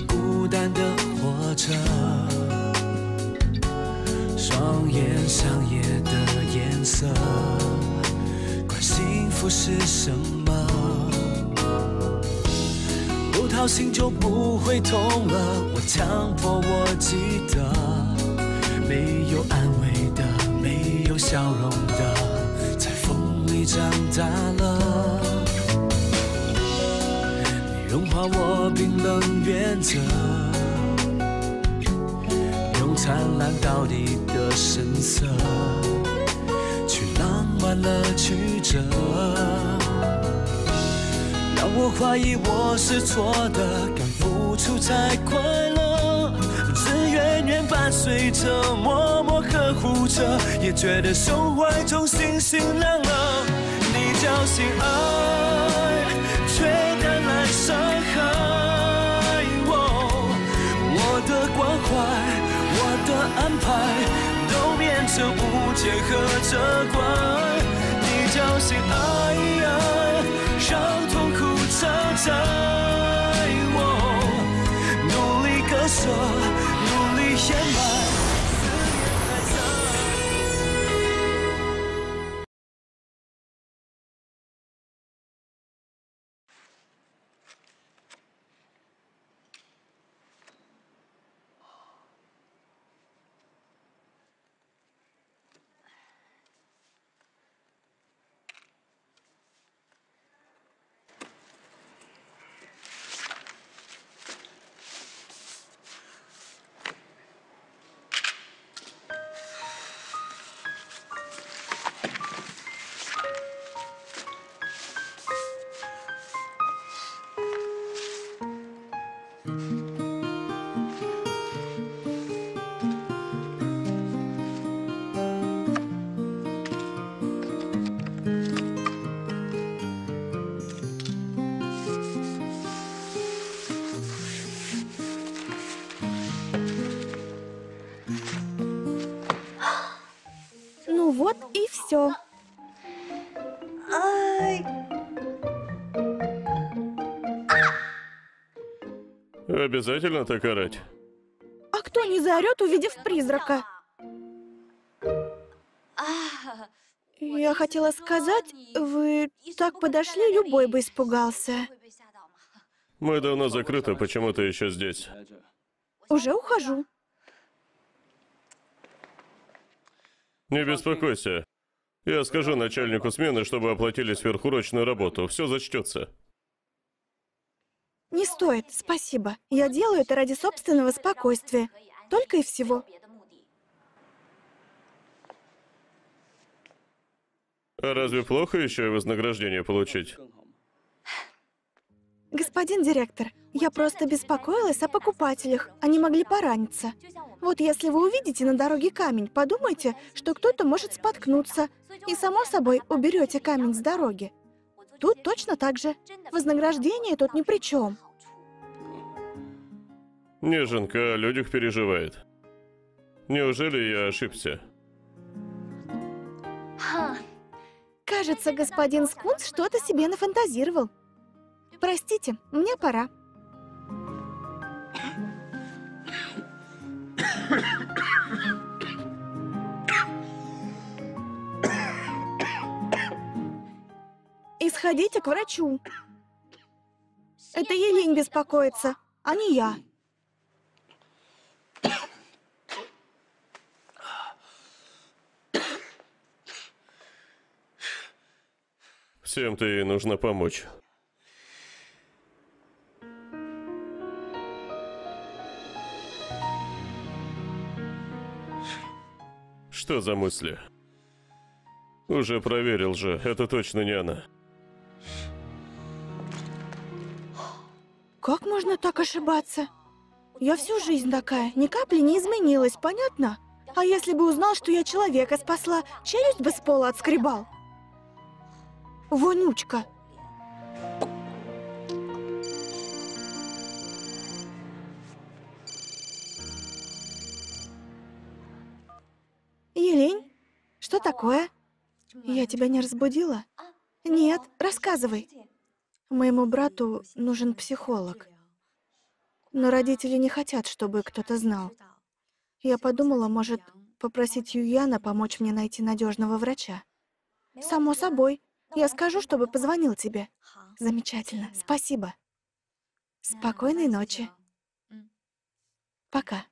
孤单的活着，双眼像夜的颜色，管幸福是什么，不掏心就不会痛了。我强迫我记得，没有安慰的，没有笑容的，在风里长大了。融化我冰冷原则，用灿烂到底的神色，去浪漫了曲折，让我怀疑我是错的，敢付出才快乐，只远远伴随着，默默呵护着，也觉得胸怀中星星亮了。你侥幸爱，快，我的安排，都变成误解和责怪。你侥幸爱，让痛苦承载我，努力割舍，все. Обязательно так орать? А кто не заорет, увидев призрака? Я хотела сказать, вы так подошли, любой бы испугался. Мы давно закрыты, почему ты еще здесь? Уже ухожу. Не беспокойся. Я скажу начальнику смены, чтобы оплатили сверхурочную работу. Все зачтется. Не стоит, спасибо. Я делаю это ради собственного спокойствия. Только и всего. А разве плохо еще и вознаграждение получить? Господин директор, я просто беспокоилась о покупателях. Они могли пораниться. Вот если вы увидите на дороге камень, подумайте, что кто-то может споткнуться. И, само собой, уберете камень с дороги. Тут точно так же. Вознаграждение тут ни при чем. Неженка о людях переживает. Неужели я ошибся? Кажется, господин Скунс что-то себе нафантазировал. Простите, мне пора. И сходите к врачу. Это Елень беспокоится, а не я. Всем ты нужно помочь. Что за мысли? Уже проверил же, это точно не она. Как можно так ошибаться? Я всю жизнь такая, ни капли не изменилась, понятно? А если бы узнал, что я человека спасла, челюсть бы с пола отскребал. Вонючка. Елень, что такое? Я тебя не разбудила? Нет, рассказывай. Моему брату нужен психолог. Но родители не хотят, чтобы кто-то знал. Я подумала, может, попросить Юяна помочь мне найти надежного врача. Само собой. Я скажу, чтобы позвонил тебе. Замечательно. Спасибо. Спокойной ночи. Пока.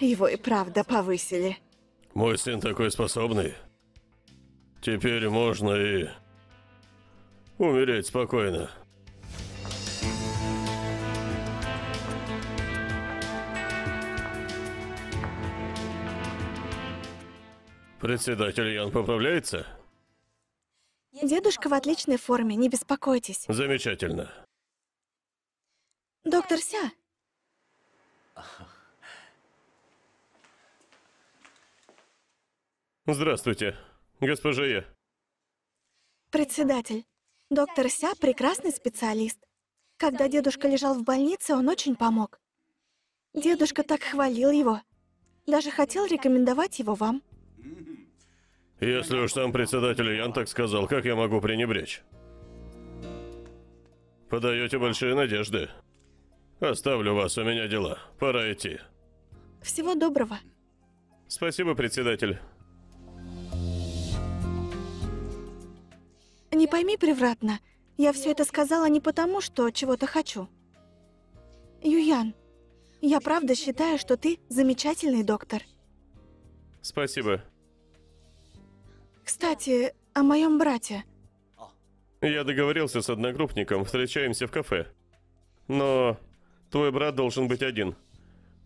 Его и правда повысили. Мой сын такой способный. Теперь можно и умереть спокойно. Председатель Ян поправляется? Дедушка в отличной форме, не беспокойтесь. Замечательно. Доктор Ся, Здравствуйте, госпожа Е. председатель. Доктор Ся прекрасный специалист. Когда дедушка лежал в больнице, он очень помог. Дедушка так хвалил его. Даже хотел рекомендовать его вам. Если уж сам председатель Ян так сказал, как я могу пренебречь? Подаете большие надежды. Оставлю вас, у меня дела. Пора идти. Всего доброго. Спасибо, председатель. Не пойми превратно. Я все это сказала не потому, что чего-то хочу. Юян, я правда считаю, что ты замечательный доктор. Спасибо. Кстати, о моем брате. Я договорился с одногруппником, встречаемся в кафе. Но твой брат должен быть один.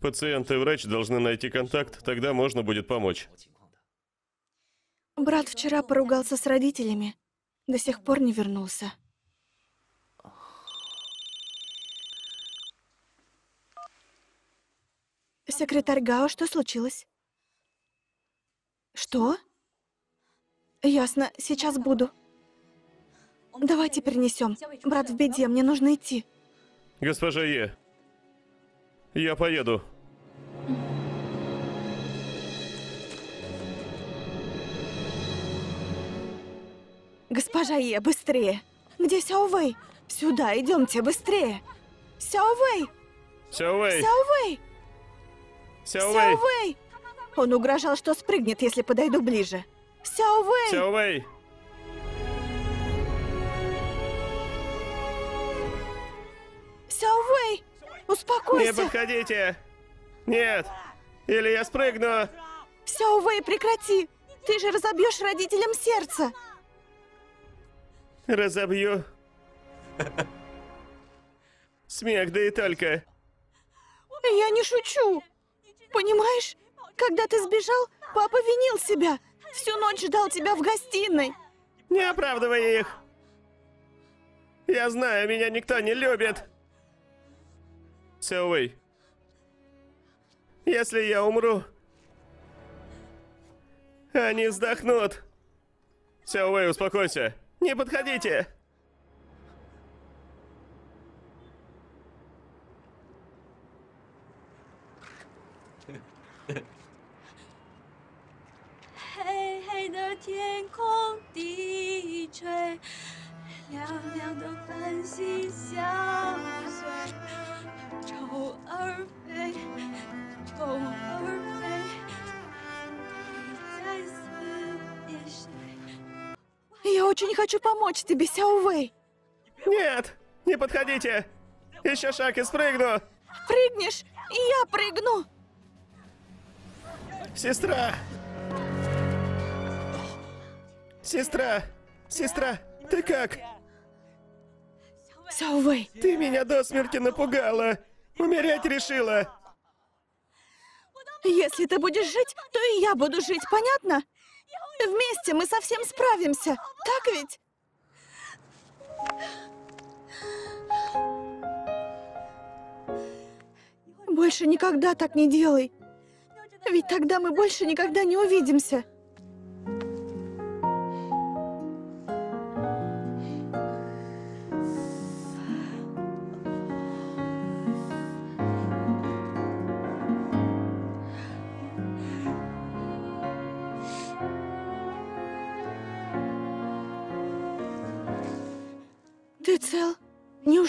Пациент и врач должны найти контакт, тогда можно будет помочь. Брат вчера поругался с родителями. До сих пор не вернулся. Секретарь Гао, что случилось? Что? Ясно, сейчас буду. Давайте перенесем. Брат в беде, мне нужно идти. Госпожа Е, я поеду. Госпожа Е, быстрее! Где Сяо Вэй? Сюда, идемте, быстрее! Сяо Вэй! Сяо Вэй! Сяо Вэй! Сяо Сяо Вэй! Вэй! Он угрожал, что спрыгнет, если подойду ближе. Сяо Вэй! Сяо Вэй! Сяо Вэй! Не Успокойся! подходите! Нет! Или я спрыгну! Сяо Вэй, прекрати! Ты же разобьешь родителям сердце! Разобью. Смех, да и только. Я не шучу! Понимаешь, когда ты сбежал, папа винил себя. Всю ночь ждал тебя в гостиной. Не оправдывай их. Я знаю, меня никто не любит. Сяовэй, если я умру, они вздохнут. Сяовэй, успокойся. Не подходите. “黑 Я очень хочу помочь тебе, Сяо Вэй. Нет, не подходите. Еще шаг и спрыгну. Прыгнешь, и я прыгну. Сестра! Сестра! Сестра, ты как? Сяо Вэй, Ты меня до смерти напугала. Умереть решила. если ты будешь жить, то и я буду жить, понятно? Вместе мы совсем справимся, так ведь? Больше никогда так не делай. Ведь тогда мы больше никогда не увидимся.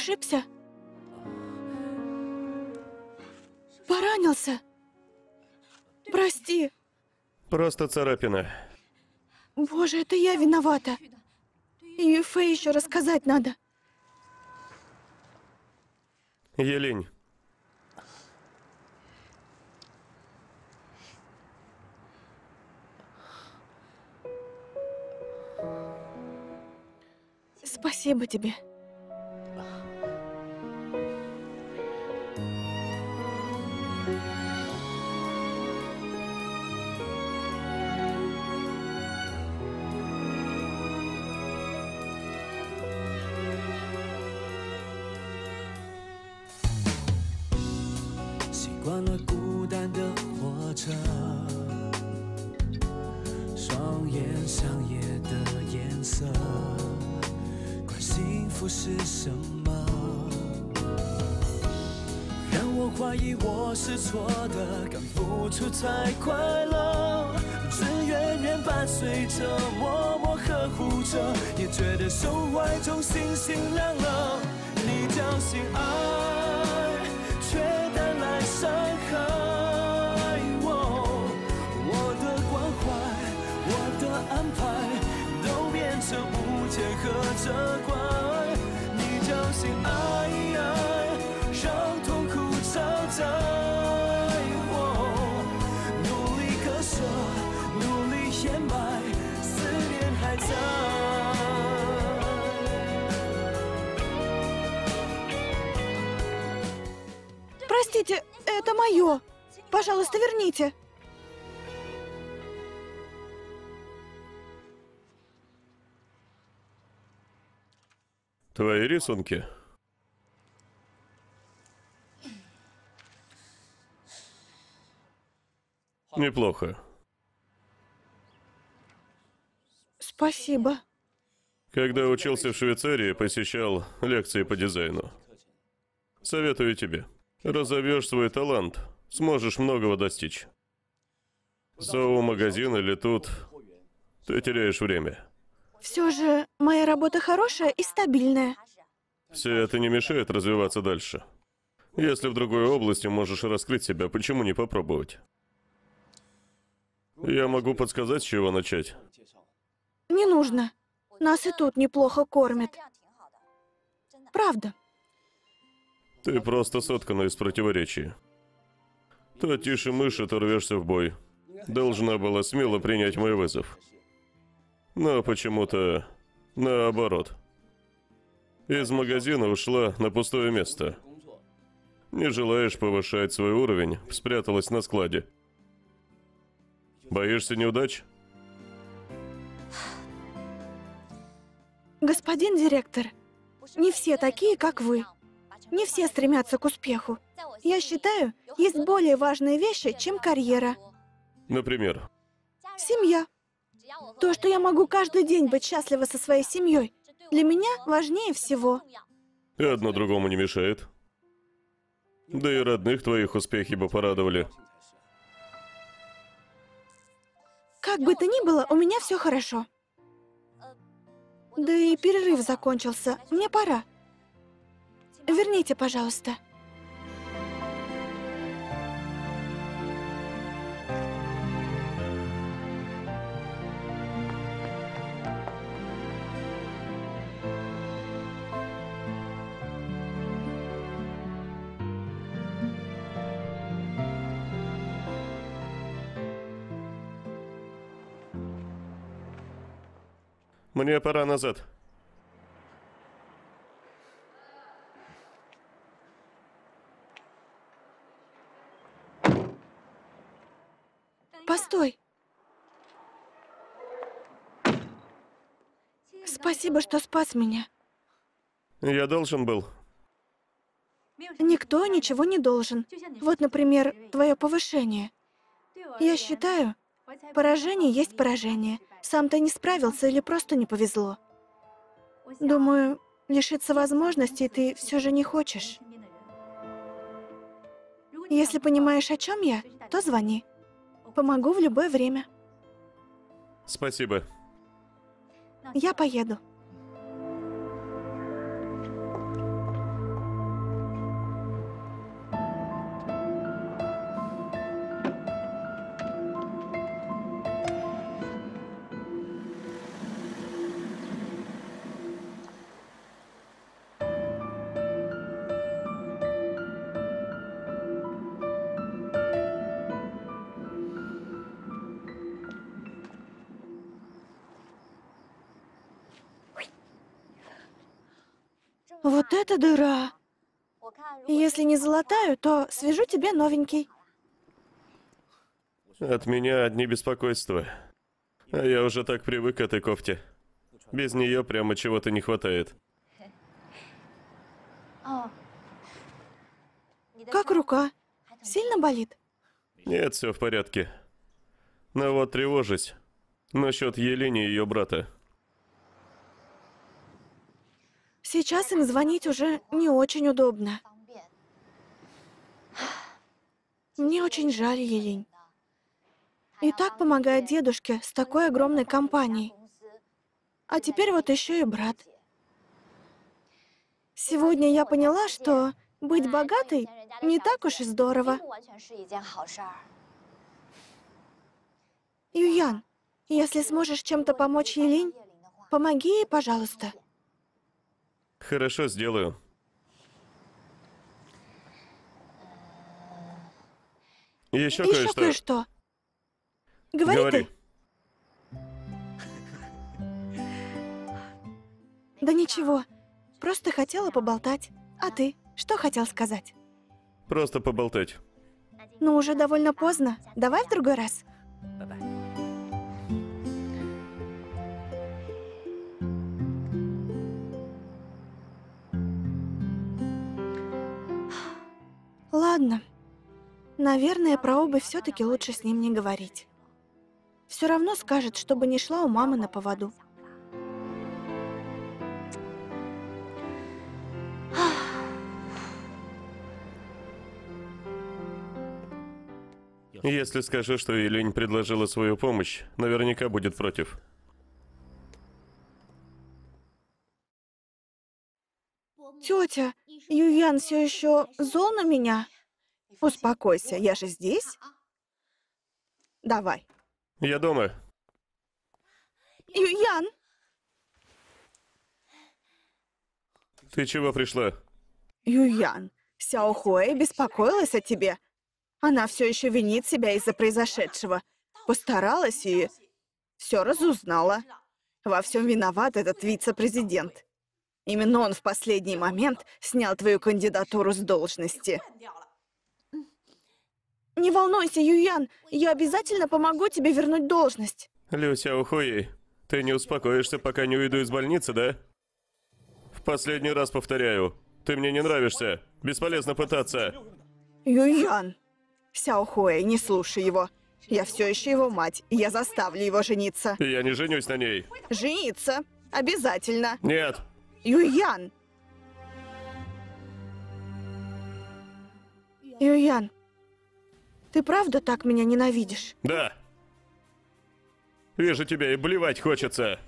Не ушибся? Поранился? Прости. Просто царапина. Боже, это я виновата. И Фэй еще рассказать надо. Елень, Спасибо тебе. 惯了孤单的火车，双眼像夜的颜色。管幸福是什么，让我怀疑我是错的，敢付出才快乐。日子远远伴随着，默默呵护着，也觉得胸怀中星星亮了。你叫心爱，责怪。你侥幸爱，让痛苦常在。我努力割舍，努力掩埋，思念还在。 Простите, это мое. Пожалуйста, верните. Твои рисунки. Неплохо. Спасибо. Когда учился в Швейцарии, посещал лекции по дизайну. Советую тебе. Разовьешь свой талант, сможешь многого достичь. Зоомагазин или тут, ты теряешь время. Все же моя работа хорошая и стабильная. Все это не мешает развиваться дальше. Если в другой области можешь раскрыть себя, почему не попробовать? Я могу подсказать, с чего начать. Не нужно. Нас и тут неплохо кормят. Правда. Ты просто соткана из противоречий. То тише мыши, то рвешься в бой. Должна была смело принять мой вызов. Но почему-то наоборот. Из магазина ушла на пустое место. Не желаешь повышать свой уровень, спряталась на складе. Боишься неудач? Господин директор, не все такие, как вы. Не все стремятся к успеху. Я считаю, есть более важные вещи, чем карьера. Например, Семья. То, что я могу каждый день быть счастлива со своей семьей, для меня важнее всего. и одно другому не мешает. Да и родных твоих успехи бы порадовали. Как бы то ни было, у меня все хорошо. Да и перерыв закончился. Мне пора. Верните, пожалуйста. Мне пора назад. Постой. Спасибо, что спас меня. Я должен был. Никто ничего не должен. Вот, например, твое повышение. Я считаю, поражение есть поражение. Сам ты не справился или просто не повезло. Думаю, лишиться возможностей ты все же не хочешь. Если понимаешь, о чем я, то звони. Помогу в любое время. Спасибо. Я поеду. Это дыра! Если не золотаю, то свяжу тебе новенький. От меня одни беспокойства. А я уже так привык к этой кофте. Без нее прямо чего-то не хватает. Как рука? Сильно болит? Нет, все в порядке. Но вот тревожусь. Насчет Елени и ее брата. Сейчас им звонить уже не очень удобно. Мне очень жаль, Елень. И так помогает дедушке с такой огромной компанией. А теперь вот еще и брат. Сегодня я поняла, что быть богатой не так уж и здорово. Юян, если сможешь чем-то помочь Елень, помоги ей, пожалуйста. Хорошо, сделаю. Еще Еще кое-что. кое-что. Говори, Говори. ты. Да ничего, просто хотела поболтать. А ты что хотел сказать? Просто поболтать. Ну, уже довольно поздно. Давай в другой раз. Ладно. Наверное, про обувь все-таки лучше с ним не говорить. Все равно скажет, чтобы не шла у мамы на поводу. Если скажу, что Елень предложила свою помощь, наверняка будет против. Тетя, Юян все еще зол на меня? Успокойся, я же здесь. Давай. Я дома. Юян! Ты чего пришла? Юян, Сяо Хуэй беспокоилась о тебе. Она все еще винит себя из-за произошедшего. Постаралась и все разузнала. Во всем виноват этот вице-президент. Именно он в последний момент снял твою кандидатуру с должности. Не волнуйся, Юян, я обязательно помогу тебе вернуть должность. Люся Ухуей, ты не успокоишься, пока не уйду из больницы, да? В последний раз повторяю, ты мне не нравишься. Бесполезно пытаться. Юян! Сяо Хуэй, не слушай его. Я все еще его мать, и я заставлю его жениться. Я не женюсь на ней. Жениться? Обязательно. Нет. Юян! Юян, ты правда так меня ненавидишь? Да. Вижу тебя и блевать хочется.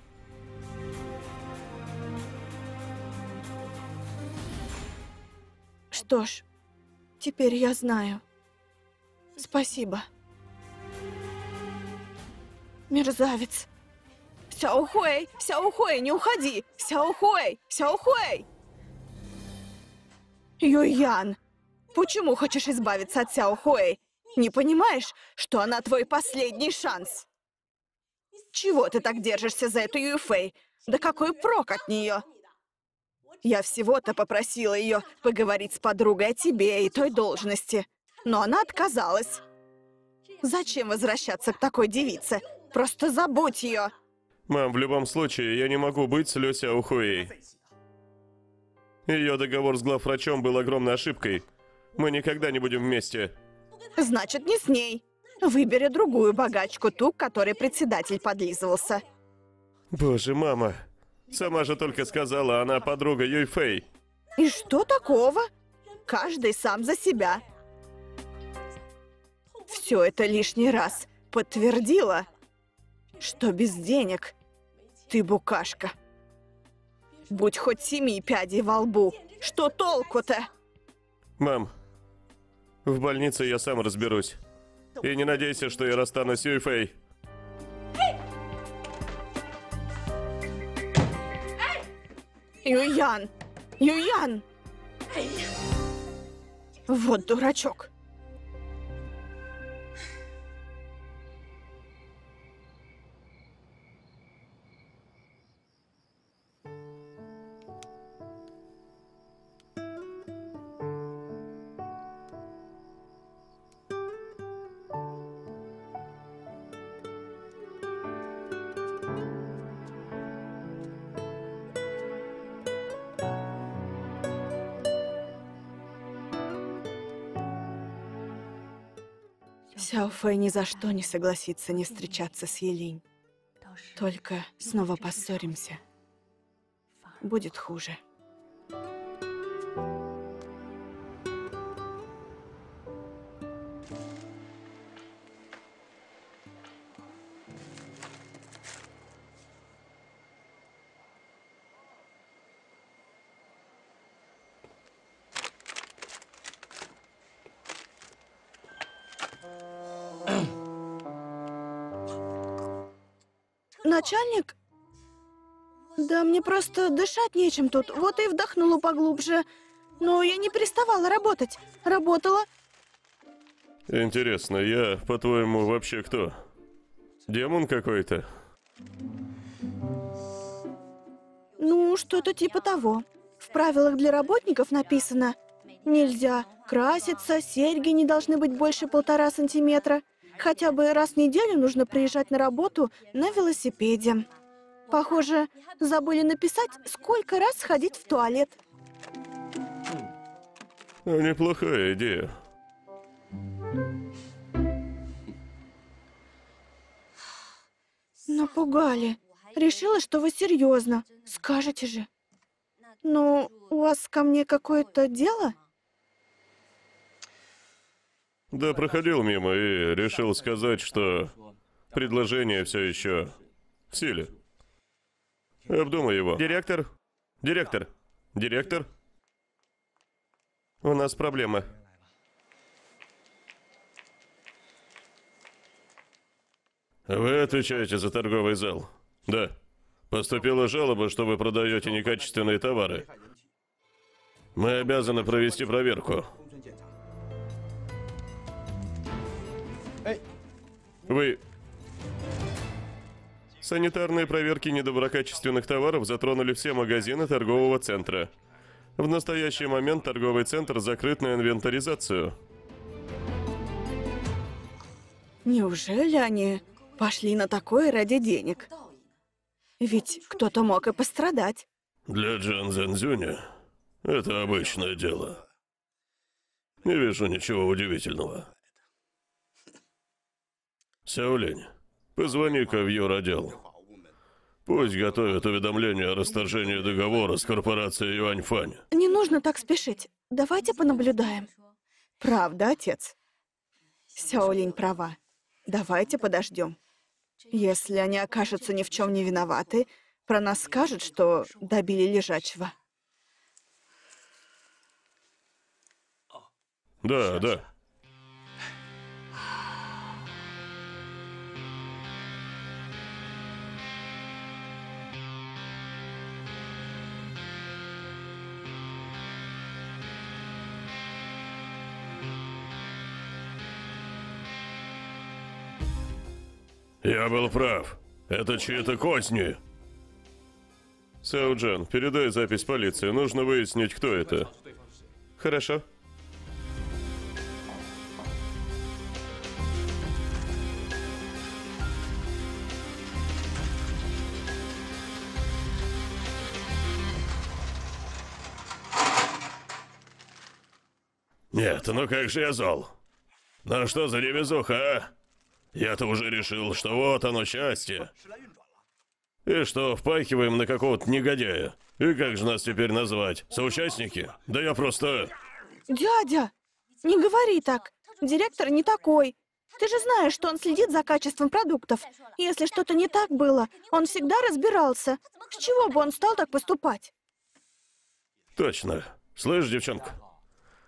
Что ж, теперь я знаю. Спасибо. Мерзавец. Сяохуэй, Сяохуэй, не уходи! Сяохуэй, Сяохуэй! Юян, почему хочешь избавиться от Сяохуэй? Не понимаешь, что она твой последний шанс? Чего ты так держишься за эту Юфэй? Да какой прок от нее? Я всего-то попросила ее поговорить с подругой о тебе и той должности. Но она отказалась. Зачем возвращаться к такой девице? Просто забудь ее. Мам, в любом случае, я не могу быть с Люся Ухуей. Ее договор с главврачом был огромной ошибкой. Мы никогда не будем вместе. Значит, не с ней. Выбери другую богачку, ту, к которой председатель подлизывался. Боже, мама. Сама же только сказала, она подруга Юйфэй. И что такого? Каждый сам за себя. Все это лишний раз подтвердило, что без денег ты букашка. Будь хоть семи пядей во лбу, что толку-то? Мам, в больнице я сам разберусь. И не надейся, что я расстанусь с Юйфэй. Юян! Юян! Вот дурачок. Сяо Фэй ни за что не согласится не встречаться с Елинь. Только снова поссоримся. Будет хуже. Начальник? Да мне просто дышать нечем тут, вот и вдохнула поглубже. Но я не переставала работать. Работала. Интересно, я, по-твоему, вообще кто? Демон какой-то? Ну, что-то типа того. В правилах для работников написано «Нельзя краситься, серьги не должны быть больше полтора сантиметра, хотя бы раз в неделю нужно приезжать на работу на велосипеде». Похоже, забыли написать, сколько раз сходить в туалет. Ну, Неплохая идея. Напугали. Решила, что вы серьезно. Скажете же. Ну, у вас ко мне какое-то дело? Да, проходил мимо и решил сказать, что предложение все еще в силе. Обдумай его. Директор? Директор? Директор? У нас проблема. Вы отвечаете за торговый зал? Да. Поступила жалоба, что вы продаете некачественные товары. Мы обязаны провести проверку. Вы... Санитарные проверки недоброкачественных товаров затронули все магазины торгового центра. В настоящий момент торговый центр закрыт на инвентаризацию. Неужели они пошли на такое ради денег? Ведь кто-то мог и пострадать. Для Джан Зензюня это обычное дело. Не вижу ничего удивительного. Сяолинь, позвони-ка в юротдел. Пусть готовят уведомление о расторжении договора с корпорацией Юаньфань. Не нужно так спешить. Давайте понаблюдаем. Правда, отец? Сяолинь права. Давайте подождем. Если они окажутся ни в чем не виноваты, про нас скажут, что добили лежачего. Да, да. Я был прав. Это чьи-то козни. Сауджан, передай запись полиции. Нужно выяснить, кто это. Хорошо. Нет, ну как же я зол? Ну что за невезуха, а? Я-то уже решил, что вот оно счастье. И что, впахиваем на какого-то негодяя. И как же нас теперь назвать? Соучастники? Да я просто... Дядя, не говори так. Директор не такой. Ты же знаешь, что он следит за качеством продуктов. Если что-то не так было, он всегда разбирался. С чего бы он стал так поступать? Точно. Слышь, девчонка,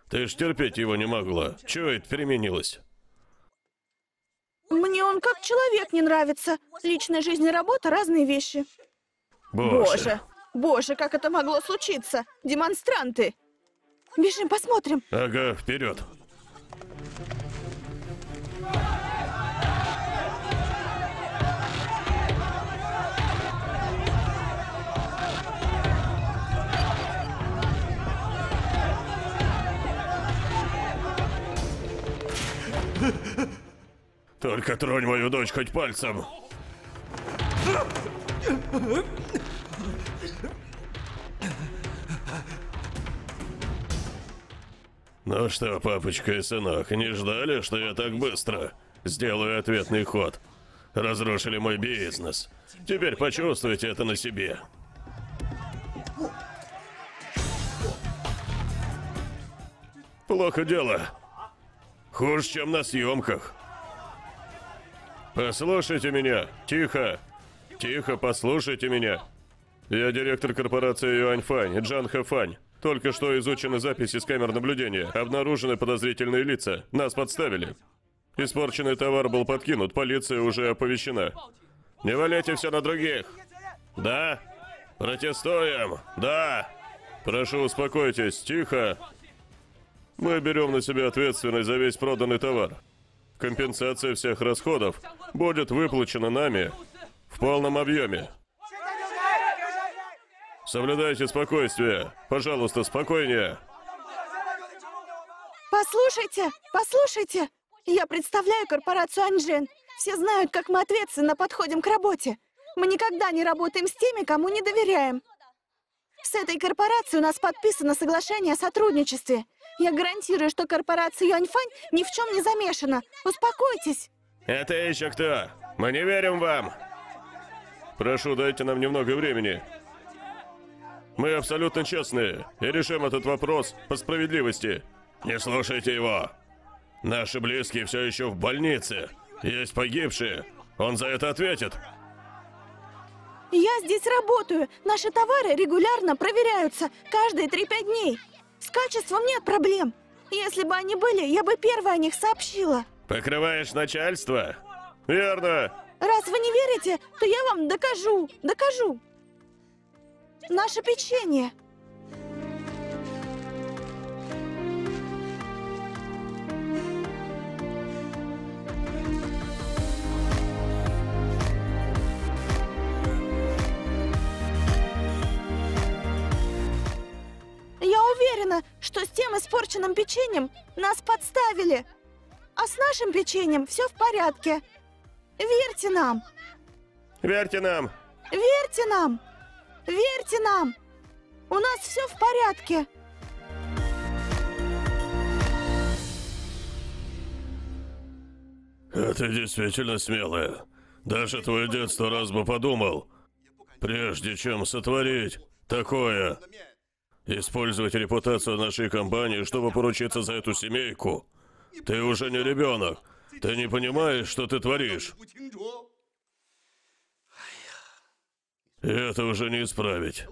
ты ж терпеть его не могла. Чего это переменилось? Мне он как человек не нравится. Личная жизнь и работа — разные вещи. Боже, боже, как это могло случиться? Демонстранты! Бежим, посмотрим. Ага, вперед. Только тронь мою дочь хоть пальцем. Ну что, папочка и сынок, не ждали, что я так быстро сделаю ответный ход? Разрушили мой бизнес. Теперь почувствуйте это на себе. Плохо дело. Хуже, чем на съемках. Послушайте меня. Тихо. Тихо, послушайте меня. Я директор корпорации Юаньфань, Джан Хэфань. Только что изучены записи с камер наблюдения. Обнаружены подозрительные лица. Нас подставили. Испорченный товар был подкинут, полиция уже оповещена. Не валяйте все на других. Да? Протестуем. Да. Прошу, успокойтесь. Тихо. Мы берем на себя ответственность за весь проданный товар. Компенсация всех расходов будет выплачена нами в полном объеме. Соблюдайте спокойствие. Пожалуйста, спокойнее. Послушайте, послушайте. Я представляю корпорацию Анжен. Все знают, как мы ответственно подходим к работе. Мы никогда не работаем с теми, кому не доверяем. С этой корпорацией у нас подписано соглашение о сотрудничестве. Я гарантирую, что корпорация Юаньфань ни в чем не замешана. Успокойтесь. Это еще кто? Мы не верим вам. Прошу, дайте нам немного времени. Мы абсолютно честные и решим этот вопрос по справедливости. Не слушайте его. Наши близкие все еще в больнице. Есть погибшие. Он за это ответит. Я здесь работаю. Наши товары регулярно проверяются каждые 3-5 дней. С качеством нет проблем. Если бы они были, я бы первой о них сообщила. Покрываешь начальство? Верно. Раз вы не верите, то я вам докажу. Докажу. Наше печенье. Уверена, что с тем испорченным печеньем нас подставили. А с нашим печеньем все в порядке. Верьте нам! Верьте нам. Верьте нам! Верьте нам! У нас все в порядке. А ты действительно смелая. Даже твой дед сто раз бы подумал, прежде чем сотворить такое. Использовать репутацию нашей компании, чтобы поручиться за эту семейку. Ты уже не ребенок. Ты не понимаешь, что ты творишь. И это уже не исправить.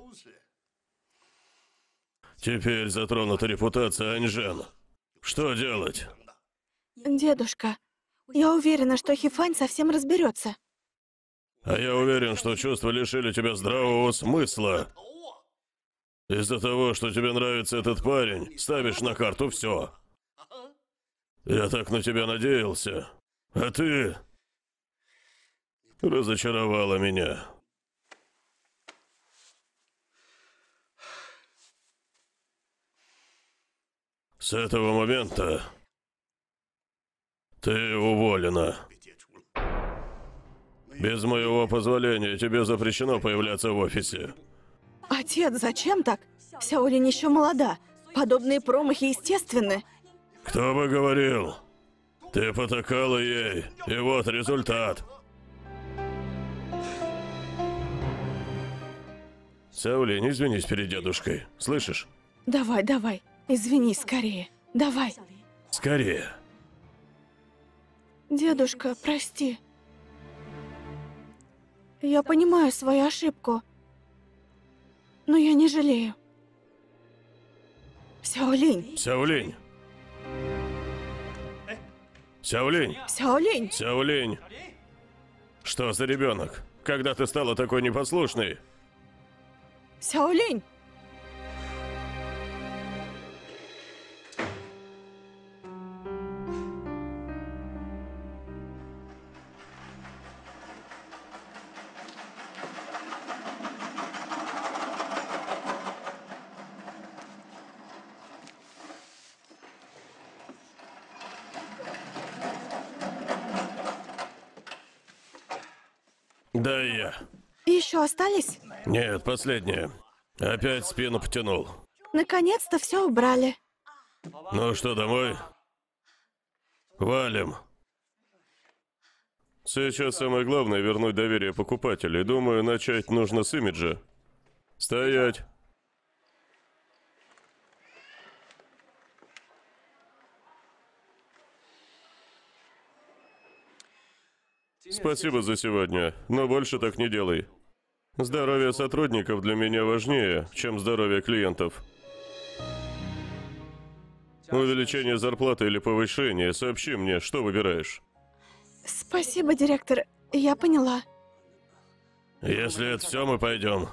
Теперь затронута репутация Аньжен. Что делать? Дедушка, я уверена, что Хифань совсем разберется. А я уверен, что чувства лишили тебя здравого смысла. Из-за того, что тебе нравится этот парень, ставишь на карту все. Я так на тебя надеялся. А ты... Разочаровала меня. С этого момента ты уволена. Без моего позволения тебе запрещено появляться в офисе. Отец, зачем так? Сяолин еще молода. Подобные промахи естественны. Кто бы говорил? Ты потакала ей, и вот результат. Саулин, извинись перед дедушкой. Слышишь? Давай, давай. Извинись скорее. Давай. Скорее. Дедушка, прости. Я понимаю свою ошибку. Но я не жалею. Сяолинь, Сяолинь. Сяолинь. Сяолинь, Сяолинь. Что за ребенок? Когда ты стала такой непослушной? Сяолинь. Да и я. Еще остались? Нет, последнее. Опять спину потянул. Наконец-то все убрали. Ну что, домой? Валим. Сейчас самое главное вернуть доверие покупателей. Думаю, начать нужно с имиджа. Стоять. Спасибо за сегодня, но больше так не делай. Здоровье сотрудников для меня важнее, чем здоровье клиентов. Увеличение зарплаты или повышение, сообщи мне, что выбираешь. Спасибо, директор. Я поняла. Если это все, мы пойдем.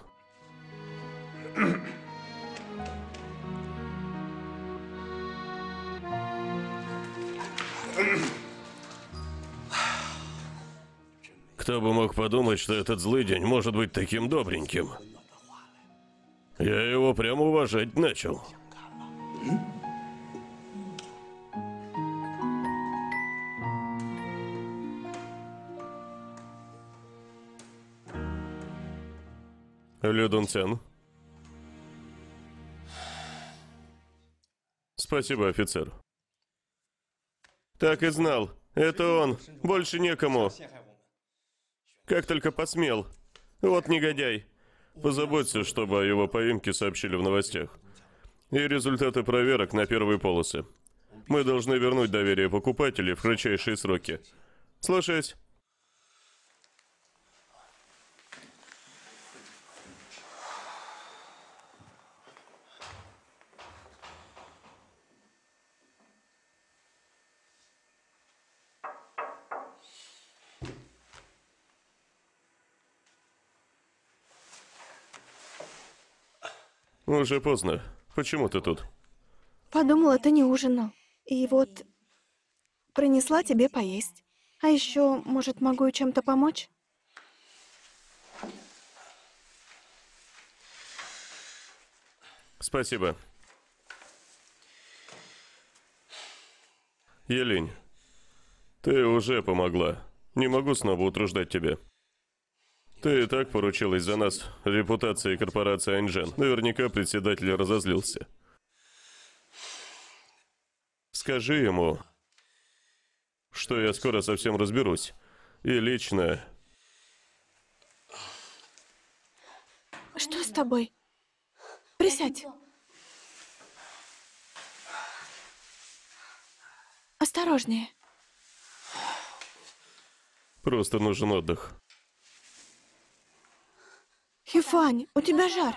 Кто бы мог подумать, что этот злый день может быть таким добреньким. Я его прямо уважать начал. Людунцян. Спасибо, офицер. Так и знал. Это он. Больше некому. Как только посмел. Вот негодяй. Позаботься, чтобы о его поимке сообщили в новостях. И результаты проверок на первые полосы. Мы должны вернуть доверие покупателей в кратчайшие сроки. Слушаюсь. Уже поздно. Почему ты тут? Подумала, ты не ужинал. И вот принесла тебе поесть. А еще, может, могу чем-то помочь? Спасибо. Елень, ты уже помогла. Не могу снова утруждать тебя. Ты и так поручилась за нас, репутацией корпорации Аньжен. Наверняка председатель разозлился. Скажи ему, что я скоро совсем разберусь. И лично... Что с тобой? Присядь. Осторожнее. Просто нужен отдых. Хифань, у тебя жар.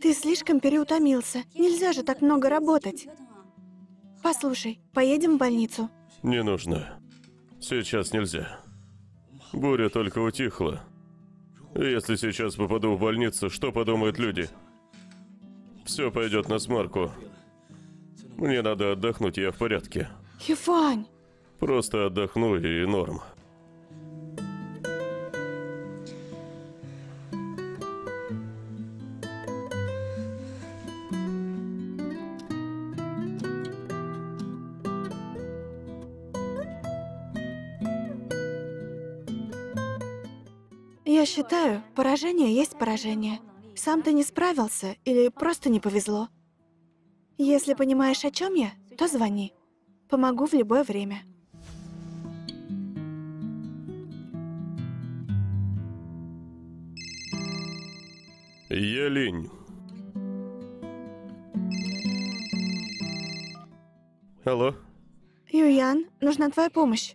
Ты слишком переутомился. Нельзя же так много работать. Послушай, поедем в больницу. Не нужно. Сейчас нельзя. Буря только утихла. Если сейчас попаду в больницу, что подумают люди? Все пойдет на смарку. Мне надо отдохнуть, я в порядке. Хифань! Просто отдохну и норм. Считаю, поражение есть поражение. Сам ты не справился или просто не повезло. Если понимаешь, о чем я, то звони. Помогу в любое время. Елень. Алло? Юян, нужна твоя помощь.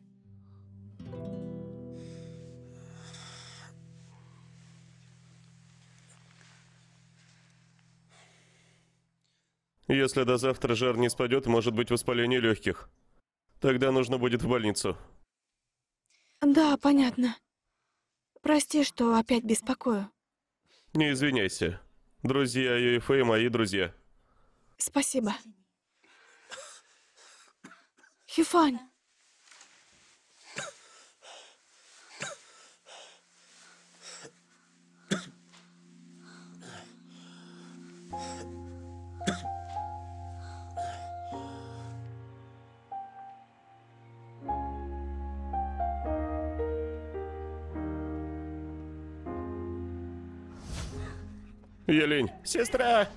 Если до завтра жар не спадет, может быть воспаление легких. Тогда нужно будет в больницу. Да, понятно. Прости, что опять беспокою. Не извиняйся. Друзья ЮФА мои друзья. Спасибо. Хифань, Елень. Сестра!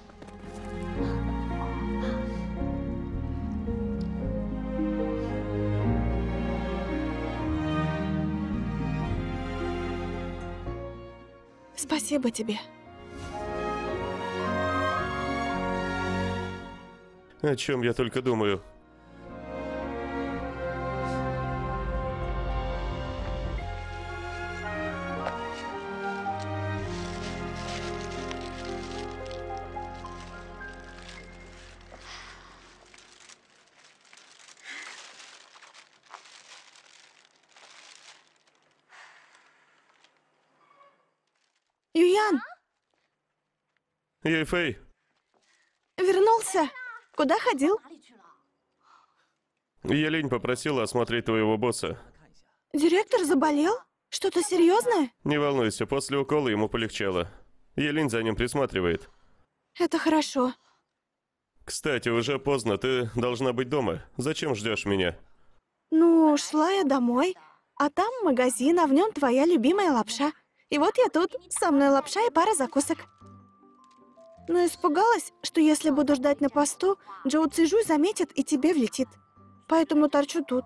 Спасибо тебе. О чем я только думаю. Ейфэй, вернулся? Куда ходил? Елень попросила осмотреть твоего босса. Директор заболел? Что-то серьезное? Не волнуйся, после укола ему полегчало. Елень за ним присматривает. Это хорошо. Кстати, уже поздно, ты должна быть дома. Зачем ждешь меня? Ну, шла я домой, а там магазин, а в нем твоя любимая лапша. И вот я тут, со мной лапша и пара закусок. Но испугалась, что если буду ждать на посту, Джоу Цижуй заметит и тебе влетит. Поэтому торчу тут.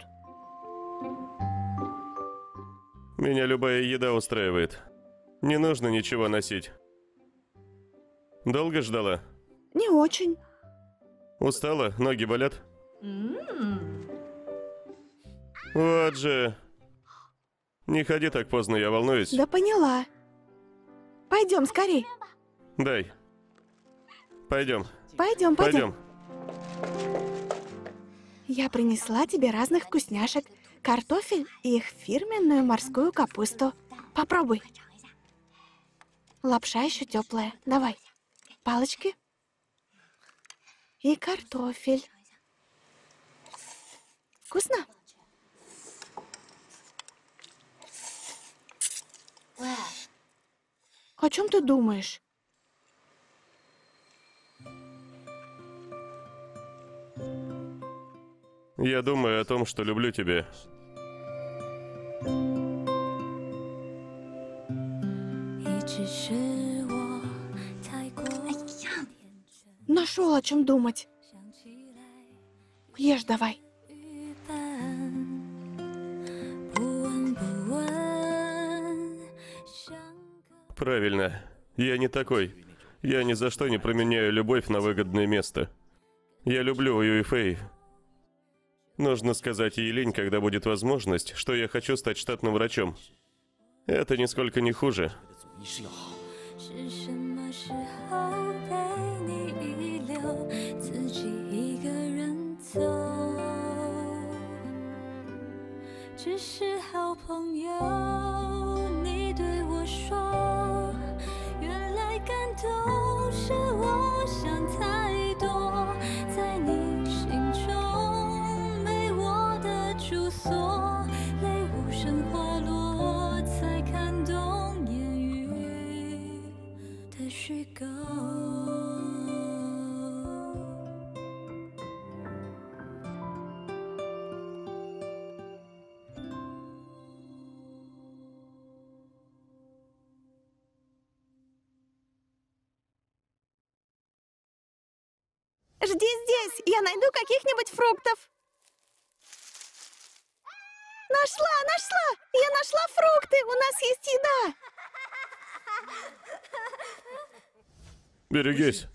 Меня любая еда устраивает. Не нужно ничего носить. Долго ждала? Не очень. Устала? Ноги болят? Вот же. Не ходи так поздно, я волнуюсь. Да поняла. Пойдем скорей. Дай. Пойдем. Пойдем, пойдем. Я принесла тебе разных вкусняшек. Картофель и их фирменную морскую капусту. Попробуй. Лапша еще теплая. Давай. Палочки. И картофель. Вкусно? О чем ты думаешь? Я думаю о том, что люблю тебя. Нашел о чем думать. Ешь давай. Правильно. Я не такой. Я ни за что не променяю любовь на выгодное место. Я люблю Юйфэй. Нужно сказать Елень, когда будет возможность, что я хочу стать штатным врачом. Это нисколько не хуже. 是 я найду каких-нибудь фруктов. Нашла, нашла! Я нашла фрукты, у нас есть еда. Берегись.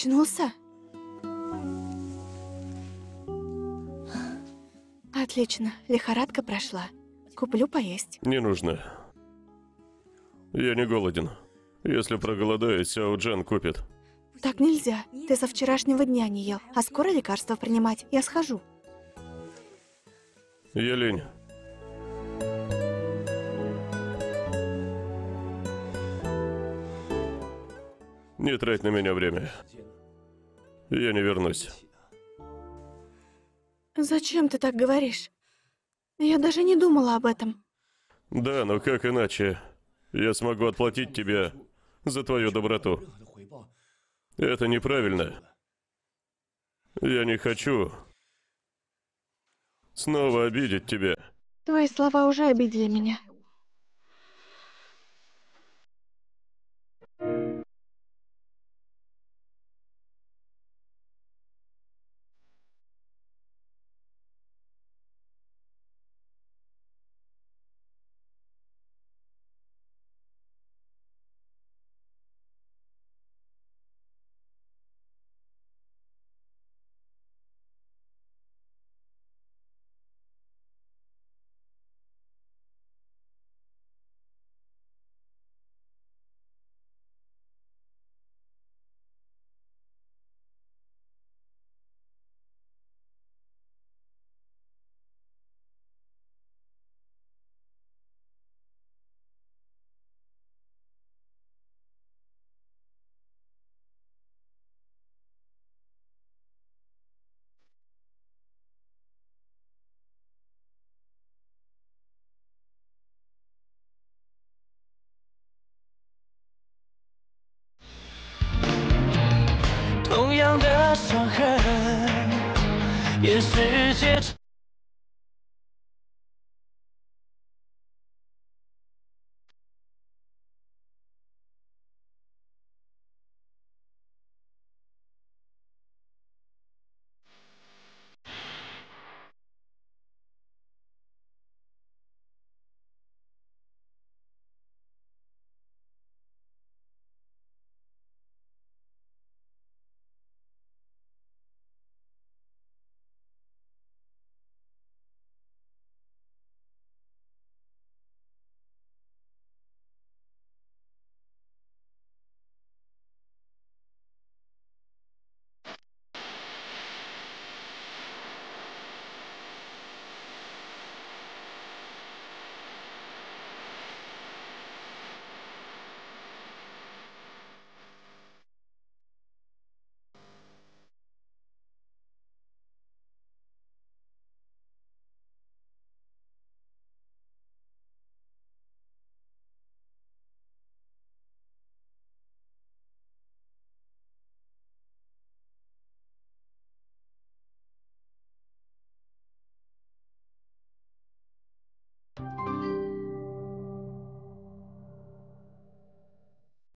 Очнулся? Отлично, лихорадка прошла. Куплю поесть. Не нужно. Я не голоден. Если проголодаюсь, Сяо Джан купит. Так нельзя. Ты со вчерашнего дня не ел. А скоро лекарства принимать. Я схожу. Елень. Не трать на меня время. Я не вернусь. Зачем ты так говоришь? Я даже не думала об этом. Да, но как иначе? Я смогу отплатить тебе за твою доброту. Это неправильно. Я не хочу снова обидеть тебя. Твои слова уже обидели меня.